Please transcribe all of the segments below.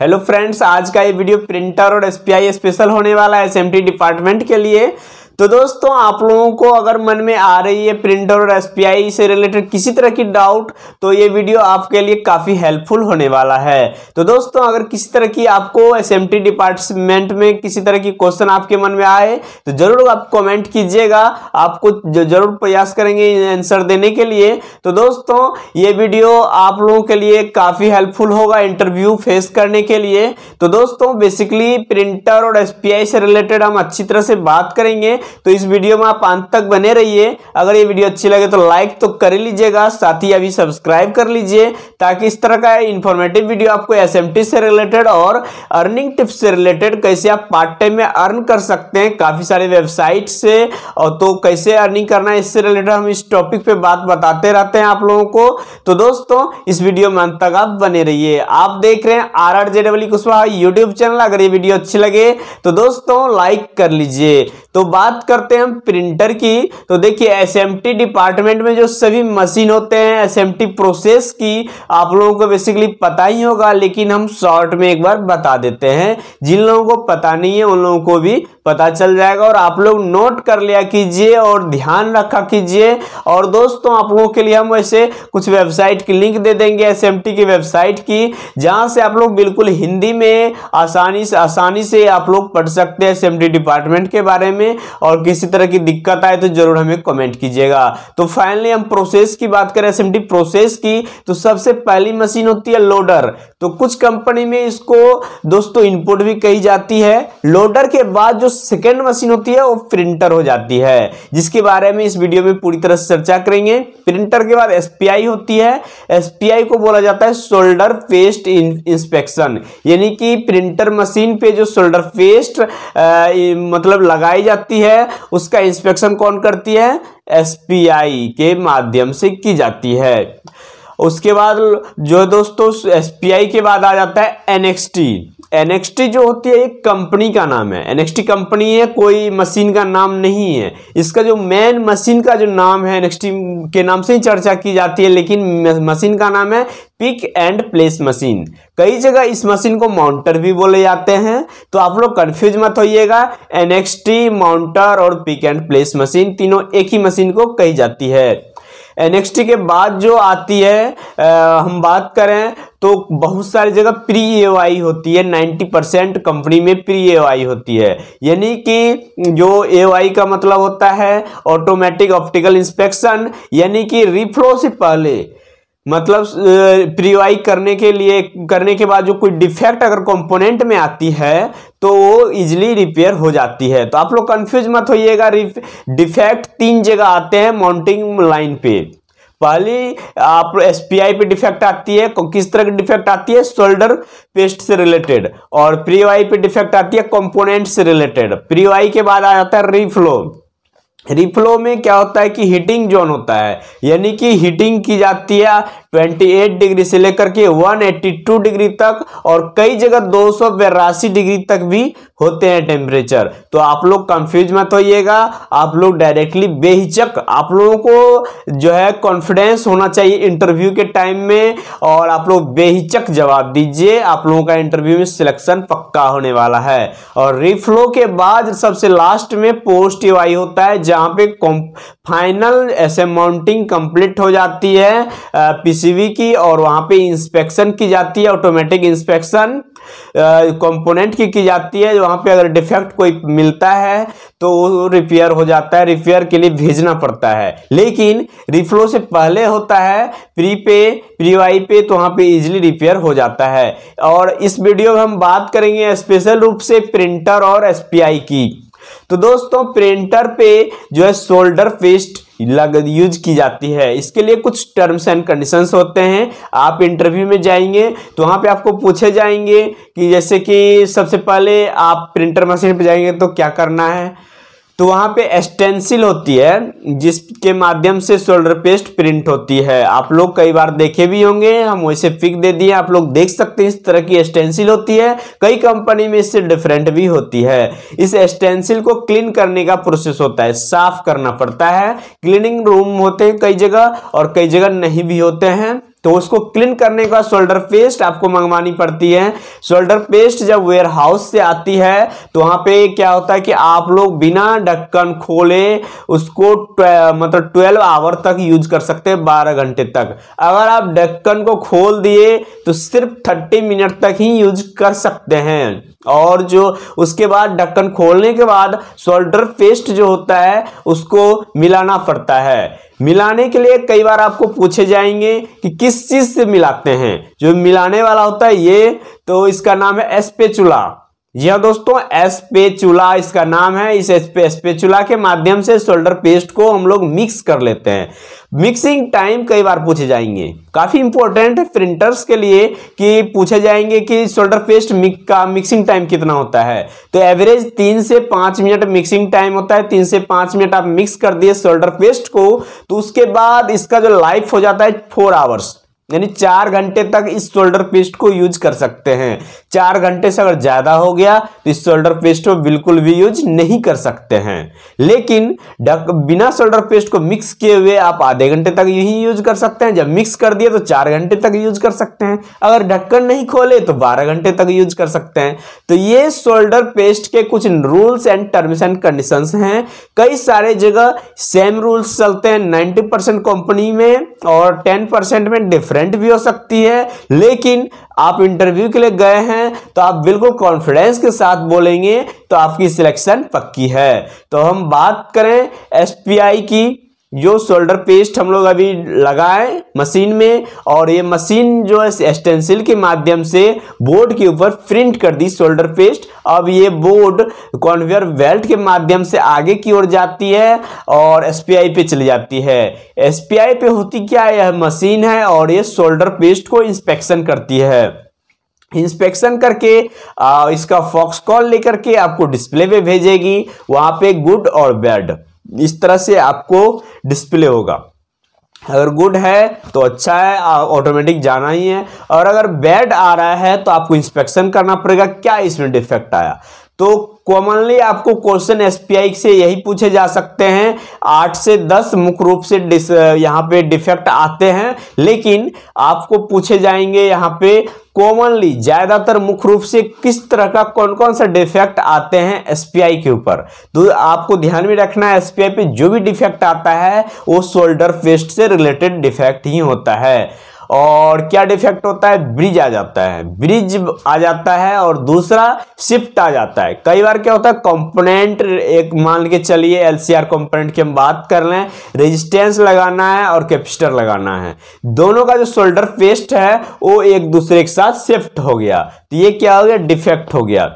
Hello friends आज का ये वीडियो प्रिंटर और एसपीआई स्पेशल होने वाला है एसएमटी डिपार्टमेंट के लिए। तो दोस्तों, आप लोगों को अगर मन में आ रही है प्रिंटर और एसपीआई से रिलेटेड किसी तरह की डाउट तो ये वीडियो आपके लिए काफ़ी हेल्पफुल होने वाला है। तो दोस्तों, अगर किसी तरह की आपको एसएमटी डिपार्टमेंट में किसी तरह की क्वेश्चन आपके मन में आए तो ज़रूर आप कमेंट कीजिएगा। आपको ज़रूर प्रयास करेंगे आंसर देने के लिए। तो दोस्तों, ये वीडियो आप लोगों के लिए काफ़ी हेल्पफुल होगा इंटरव्यू फेस करने के लिए। तो दोस्तों बेसिकली प्रिंटर और एसपीआई से रिलेटेड हम अच्छी तरह से बात करेंगे। तो इस वीडियो में आप अंत तक बने रहिए। अगर ये वीडियो अच्छी लगे तो लाइक तो कर लीजिएगा, साथ ही अभी सब्सक्राइब कर लीजिए, ताकि इस तरह का इंफॉर्मेटिव वीडियो आपको एसएमटी से रिलेटेड और अर्निंग टिप्स से रिलेटेड कैसे आप पार्ट टाइम में अर्न कर सकते हैं, काफ़ी सारे वेबसाइट से। और तो कैसे अर्निंग करना है, इससे रिलेटेड हम इस टॉपिक पे बात बताते रहते हैं आप लोगों को। तो दोस्तों, इस वीडियो में अंत तक आप बने रहिए। आप देख रहे हैं R R J W Kushwaha YouTube channel अगर ये वीडियो अच्छी लगे तो दोस्तों लाइक कर लीजिए। तो बात करते हैं हम प्रिंटर की तो देखिए एसएमटी डिपार्टमेंट में जो सभी मशीन होते हैं एसएमटी प्रोसेस की, आप लोगों को बेसिकली पता ही होगा, लेकिन हम शॉर्ट में एक बार बता देते हैं। जिन लोगों को पता नहीं है, उन लोगों को भी पता चल जाएगा, और आप लोग नोट कर लिया कीजिए और ध्यान रखा कीजिए। और दोस्तों, आप लोगों के लिए हम वैसे कुछ वेबसाइट की लिंक दे देंगे एसएमटी की वेबसाइट की, जहाँ से आप लोग बिल्कुल हिंदी में आसानी से आसानी से आप लोग पढ़ सकते हैं एसएमटी डिपार्टमेंट के बारे में। और किसी तरह की दिक्कत आए तो ज़रूर हमें कमेंट कीजिएगा। तो फाइनली हम प्रोसेस की बात करें एस प्रोसेस की तो सबसे पहली मशीन होती है लोडर तो कुछ कंपनी में इसको दोस्तों इनपुट भी कही जाती है। लोडर के बाद जो सेकेंड मशीन होती है, वो प्रिंटर हो जाती है। जिसके बारे में इस वीडियो में पूरी तरह से चर्चा करेंगे। प्रिंटर के बाद एसपीआई होती है। एसपीआई को बोला जाता है शोल्डर पेस्ट इंस्पेक्शन यानी कि प्रिंटर मशीन पे जो शोल्डर पेस्ट मतलब लगाई जाती है उसका इंस्पेक्शन कौन करती है? एसपीआई के माध्यम से की जाती है। उसके बाद जो दोस्तों एसपीआई के बाद आ जाता है एनएक्सटी एनएक्सटी जो होती है एक कंपनी का नाम है। एनएक्सटी कंपनी है, कोई मशीन का नाम नहीं है। इसका जो मेन मशीन का जो नाम है एनएक्सटी के नाम से ही चर्चा की जाती है, लेकिन मशीन का नाम है पिक एंड प्लेस मशीन कई जगह इस मशीन को माउंटर भी बोले जाते हैं। तो आप लोग कंफ्यूज मत होइएगा एनएक्सटी माउंटर और पिक एंड प्लेस मशीन तीनों एक ही मशीन को कही जाती है। एनएक्सटी के बाद जो आती है आ, हम बात करें तो बहुत सारी जगह प्री ए होती है 90 परसेंट कंपनी में प्री ए होती है। यानी कि जो ए का मतलब होता है ऑटोमेटिक ऑप्टिकल इंस्पेक्शन यानी कि रिफ्लो से पहले मतलब प्रीवाई करने के लिए, करने के बाद जो कोई डिफेक्ट अगर कंपोनेंट में आती है तो वो इजिली रिपेयर हो जाती है। तो आप लोग कंफ्यूज मत होइएगा डिफेक्ट तीन जगह आते हैं माउंटिंग लाइन पे। पहली, आप एसपीआई पे डिफेक्ट आती है किस तरह की डिफेक्ट आती है? शोल्डर पेस्ट से रिलेटेड और प्रीवाई पे डिफेक्ट आती है कंपोनेंट से रिलेटेड प्रीवाई के बाद आ जाता है रीफ्लो रिफ्लो में क्या होता है कि हीटिंग जोन होता है, यानी कि हीटिंग की जाती है 28 डिग्री से लेकर के 182 डिग्री तक और कई जगह दो डिग्री तक भी होते हैं टेम्परेचर तो आप लोग कंफ्यूज मत होइएगा, आप लोग डायरेक्टली बेहिचक, आप लोगों को जो है कॉन्फिडेंस होना चाहिए इंटरव्यू के टाइम में और आप लोग बेहिचक जवाब दीजिए, आप लोगों का इंटरव्यू में सिलेक्शन पक्का होने वाला है। और रिफ्लो के बाद सबसे लास्ट में पोस्ट होता है जहाँ पे फाइनल ऐसे माउंटिंग कंप्लीट हो जाती है पीसीबी की और वहाँ पे इंस्पेक्शन की जाती है ऑटोमेटिक इंस्पेक्शन कंपोनेंट की की जाती है, वहाँ पे अगर डिफेक्ट कोई मिलता है तो रिपेयर हो जाता है रिपेयर के लिए भेजना पड़ता है। लेकिन रिफ्लो से पहले होता है प्री पे प्री वाई पे तो वहाँ पे इजिली रिपेयर हो जाता है। और इस वीडियो में हम बात करेंगे स्पेशल रूप से प्रिंटर और एसपीआई की। तो दोस्तों प्रिंटर पे जो है शोल्डर पेस्ट लग यूज़ की जाती है। इसके लिए कुछ टर्म्स एंड कंडीशंस होते हैं। आप इंटरव्यू में जाएँगे तो वहाँ पे आपको पूछे जाएँगे कि जैसे कि सबसे पहले आप प्रिंटर मशीन पे जाएँगे तो क्या करना है? तो वहाँ पे एस्टेंसिल होती है, जिसके माध्यम से शोल्डर पेस्ट प्रिंट होती है। आप लोग कई बार देखे भी होंगे, हम वैसे पिक दे दिए, आप लोग देख सकते हैं इस तरह की एस्टेंसिल होती है। कई कंपनी में इससे डिफरेंट भी होती है। इस एस्टेंसिल को क्लीन करने का प्रोसेस होता है, साफ़ करना पड़ता है। क्लीनिंग रूम होते हैं कई जगह और कई जगह नहीं भी होते हैं। तो उसको क्लीन करने का शोल्डर पेस्ट आपको मंगवानी पड़ती है। शोल्डर पेस्ट जब वेयर हाउस से आती है तो वहाँ पे क्या होता है कि आप लोग बिना ढक्कन खोले उसको मतलब ट्वेल्व आवर तक यूज़ कर सकते हैं, बारह घंटे तक। अगर आप ढक्कन को खोल दिए तो सिर्फ़ थर्टी मिनट तक ही यूज़ कर सकते हैं। और जो उसके बाद ढक्कन खोलने के बाद शोल्डर पेस्ट जो होता है, उसको मिलाना पड़ता है। मिलाने के लिए कई बार आपको पूछे जाएँगे कि किस चीज़ से मिलाते हैं। जो मिलाने वाला होता है ये तो इसका नाम है एस्पेचुला। जी हाँ दोस्तों, एस्पेचुला इसका नाम है। इस एस्पेचुला के माध्यम से शोल्डर पेस्ट को हम लोग मिक्स कर लेते हैं। मिक्सिंग टाइम कई बार पूछे जाएँगे। काफ़ी इंपॉर्टेंट है प्रिंटर्स के लिए कि पूछे जाएँगे कि शोल्डर पेस्ट मिक, का मिक्सिंग टाइम कितना होता है। तो एवरेज तीन से पाँच मिनट मिक्सिंग टाइम होता है। तीन से पाँच मिनट आप मिक्स कर दिए शोल्डर पेस्ट को तो उसके बाद इसका जो लाइफ हो जाता है फोर आवर्स। यानी चार घंटे तक इस शोल्डर पेस्ट को यूज़ कर सकते हैं। चार घंटे से अगर ज़्यादा हो गया तो इस शोल्डर पेस्ट को बिल्कुल भी यूज़ नहीं कर सकते हैं। लेकिन बिना शोल्डर पेस्ट को मिक्स किए हुए आप आधे घंटे तक यही यूज़ कर सकते हैं। जब मिक्स कर दिए तो चार घंटे तक यूज़ कर सकते हैं। अगर ढक्कन नहीं खोले तो बारह घंटे तक यूज़ कर सकते हैं। तो ये शोल्डर पेस्ट के कुछ rules and terms and condition हैं। कई सारे जगह सेम रूल्स चलते हैं। नाइन्टी कंपनी में और टेन में डिफरेंट डिफरेंट भी हो सकती है, लेकिन आप इंटरव्यू के लिए गए हैं तो आप बिल्कुल कॉन्फिडेंस के साथ बोलेंगे तो आपकी सिलेक्शन पक्की है। तो हम बात करें एसपीआई की। जो शोल्डर पेस्ट हम लोग अभी लगाए मशीन में और ये मशीन जो है स्टेंसिल के माध्यम से बोर्ड के ऊपर प्रिंट कर दी शोल्डर पेस्ट अब ये बोर्ड कॉन्वेयर बेल्ट के माध्यम से आगे की ओर जाती है और एसपीआई पे चली जाती है। एसपीआई पे होती क्या है? यह मशीन है और ये शोल्डर पेस्ट को इंस्पेक्शन करती है। इंस्पेक्शन करके आ, इसका फॉक्स कॉल लेकर के आपको डिस्प्ले पे भेजेगी। वहाँ पे गुड और बैड इस तरह से आपको डिस्प्ले होगा। अगर गुड है तो अच्छा है ऑटोमेटिक जाना ही है। और अगर बैड आ रहा है तो आपको इंस्पेक्शन करना पड़ेगा, क्या इसमें डिफेक्ट आया? तो कॉमनली आपको क्वेश्चन एसपीआई से यही पूछे जा सकते हैं। आठ से दस मुख्य रूप से यहाँ पे डिफेक्ट आते हैं, लेकिन आपको पूछे जाएँगे यहाँ पे कॉमनली ज़्यादातर मुख्य रूप से किस तरह का कौन कौन सा डिफेक्ट आते हैं एसपीआई के ऊपर। तो आपको ध्यान में रखना है एसपीआई पे जो भी डिफेक्ट आता है, वो शोल्डर फेस्ट से रिलेटेड डिफेक्ट ही होता है। और क्या डिफेक्ट होता है? ब्रिज आ जाता है। ब्रिज आ जाता है और दूसरा शिफ्ट आ जाता है। कई बार क्या होता है? कंपोनेंट एक मान के चलिए एलसीआर कंपोनेंट की हम बात कर लें रेजिस्टेंस लगाना है और कैपेसिटर लगाना है। दोनों का जो शोल्डर पेस्ट है, वो एक दूसरे के साथ शिफ्ट हो गया। तो ये क्या हो गया? डिफेक्ट हो गया।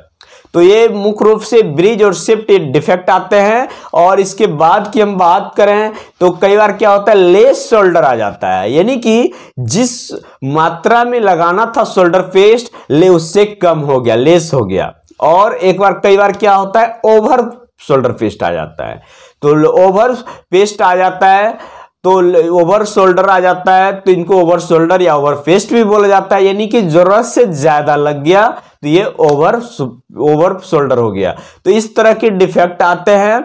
तो ये मुख्य रूप से ब्रिज और शिफ्ट डिफेक्ट आते हैं और इसके बाद की हम बात करें तो कई बार क्या होता है, लेस शोल्डर आ जाता है। यानी कि जिस मात्रा में लगाना था शोल्डर पेस्ट, ले उससे कम हो गया, लेस हो गया। और एक बार, कई बार क्या होता है, ओवर शोल्डर पेस्ट आ जाता है। तो ओवर पेस्ट आ जाता है तो ओवर शोल्डर आ जाता है तो इनको ओवर शोल्डर या ओवर फेस्ट भी बोला जाता है, यानी कि ज़रूरत से ज़्यादा लग गया तो ये ओवर ओवर शोल्डर हो गया। तो इस तरह के डिफेक्ट आते हैं।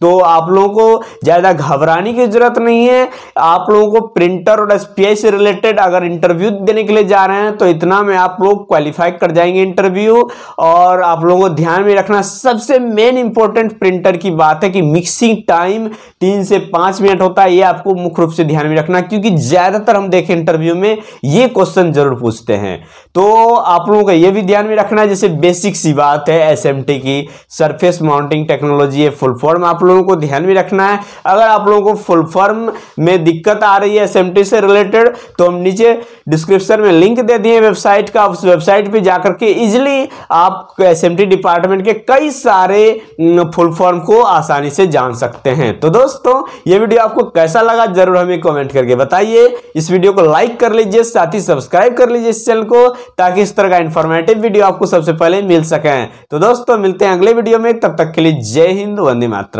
तो आप लोगों को ज़्यादा घबराने की ज़रूरत नहीं है। आप लोगों को प्रिंटर और एसपीआई से रिलेटेड अगर इंटरव्यू देने के लिए जा रहे हैं तो इतना में आप लोग क्वालिफाई कर जाएँगे इंटरव्यू और आप लोगों को ध्यान में रखना, सबसे मेन इंपॉर्टेंट प्रिंटर की बात है कि मिक्सिंग टाइम तीन से पाँच मिनट होता है, ये आपको मुख्य रूप से ध्यान में रखना, क्योंकि ज़्यादातर हम देखें इंटरव्यू में ये क्वेश्चन ज़रूर पूछते हैं। तो आप लोगों का ये भी ध्यान में रखना है जैसे बेसिक सी बात है एसएमटी की सरफेस माउंटिंग टेक्नोलॉजी है फुल फॉर्म आप लोगों को ध्यान में रखना है। अगर आप लोगों को फुल फॉर्म में दिक्कत आ रही है एसएमटी से रिलेटेड तो हम नीचे डिस्क्रिप्शन में लिंक दे दिए वेबसाइट का। उस वेबसाइट पे जाकर के इजिली आप एस डिपार्टमेंट के कई सारे फुल फॉर्म को आसानी से जान सकते हैं। तो दोस्तों, ये वीडियो आपको कैसा लगा ज़रूर हमें कमेंट करके बताइए। इस वीडियो को लाइक कर लीजिए, साथ ही सब्सक्राइब कर लीजिए इस चैनल को, ताकि इस तरह का इंफॉर्मेटिव वीडियो आपको सबसे पहले मिल सके। तो दोस्तों, मिलते हैं अगले वीडियो में। तब तक के लिए जय हिंद, वंदे मातरम।